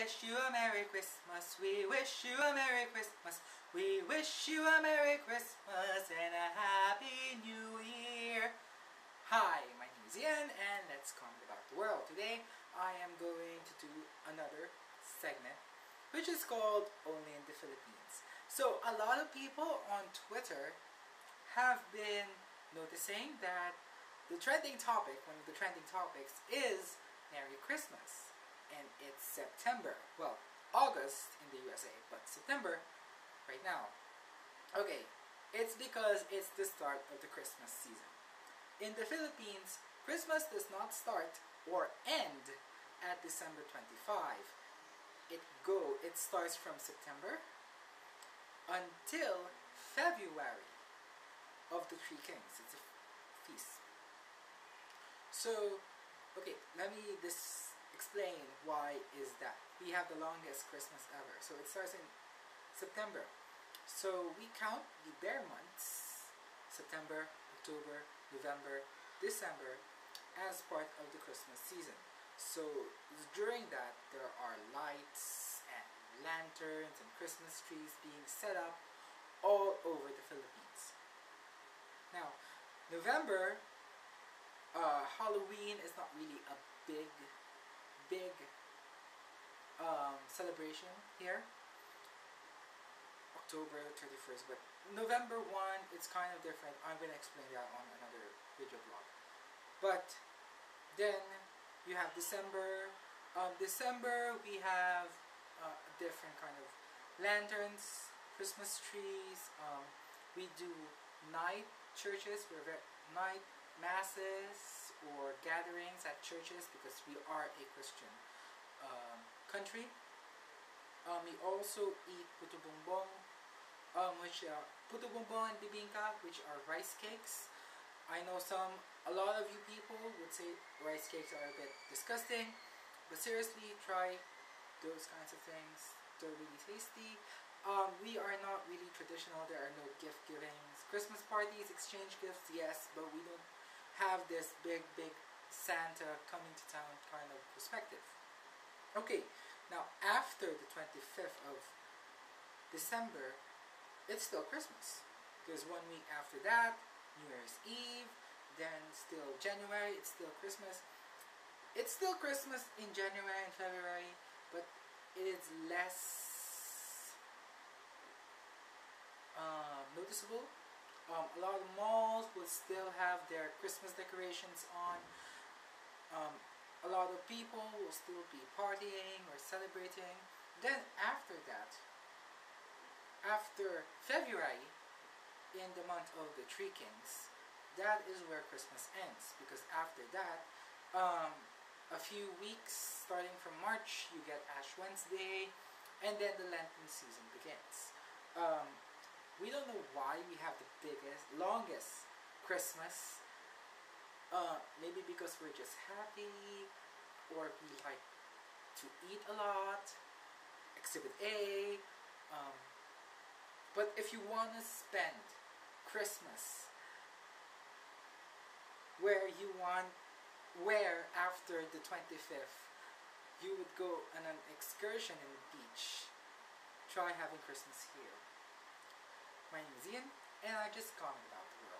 wish you a Merry Christmas. We wish you a Merry Christmas. We wish you a Merry Christmas and a Happy New Year. Hi, my name is Ian and let's comment about the world. Today I am going to do another segment which is called Only in the Philippines. So a lot of people on Twitter have been noticing that the trending topic, one of the trending topics is Merry Christmas and it's September. Well, August in the USA, but September right now. Okay, it's because it's the start of the Christmas season. In the Philippines, Christmas does not start or end at December 25. It go it starts from September until February of the Three Kings. It's a feast. So, okay, let me this explain why is that. We have the longest Christmas ever. So it starts in September. So we count the ber months, September, October, November, December, as part of the Christmas season. So during that, there are lights and lanterns and Christmas trees being set up all over the Philippines. Now, November, uh, Halloween is not really a big big um, celebration here. October 31st, but November 1, it's kind of different. I'm going to explain that on another video vlog. But then you have December. Um, December we have uh, different kind of lanterns, Christmas trees. Um, we do night churches, we're night masses or gatherings at churches because we are a Christian um, country. Um, we also eat puto bumbong, um, which are puto bumbong and bibingka, which are rice cakes. I know some, a lot of you people would say rice cakes are a bit disgusting, but seriously, try those kinds of things. They're really tasty. Um, we are not really traditional. There are no gift givings. Christmas parties, exchange gifts, yes, but we don't have this big, big Santa coming to town kind of perspective. Okay, now after the 25th of December, it's still Christmas. There's one week after that, New Year's Eve, then still January, it's still Christmas. It's still Christmas in January and February, but it is less uh, noticeable um, a lot of malls will still have their Christmas decorations on. Um, a lot of people will still be partying or celebrating. Then after that, after February, in the month of the Three Kings, that is where Christmas ends. Because after that, um, a few weeks, starting from March, you get Ash Wednesday, and then the Lenten season begins. Um, we don't know why we have the biggest, longest Christmas. Uh, maybe because we're just happy, or we like to eat a lot. Exhibit A. Um, but if you want to spend Christmas where you want, where after the 25th, you would go on an excursion in the beach, try having Christmas here my name is Ian, and I just comment about the world.